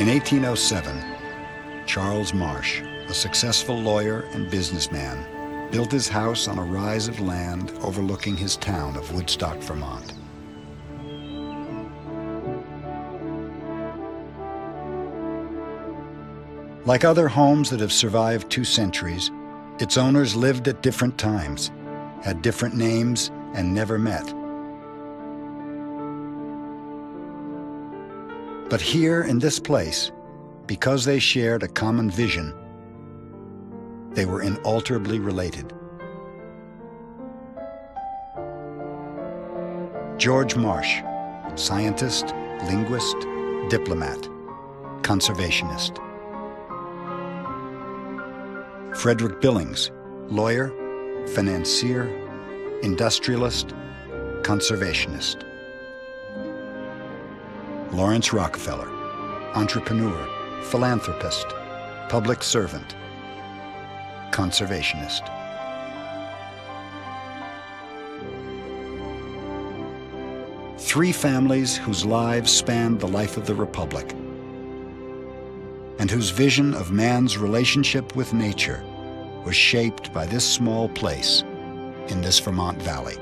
In 1807, Charles Marsh, a successful lawyer and businessman, built his house on a rise of land overlooking his town of Woodstock, Vermont. Like other homes that have survived two centuries, its owners lived at different times, had different names, and never met. But here in this place, because they shared a common vision, they were inalterably related. George Marsh, scientist, linguist, diplomat, conservationist. Frederick Billings, lawyer, financier, industrialist, conservationist. Laurance Rockefeller, entrepreneur, philanthropist, public servant, conservationist. Three families whose lives spanned the life of the Republic and whose vision of man's relationship with nature was shaped by this small place in this Vermont valley.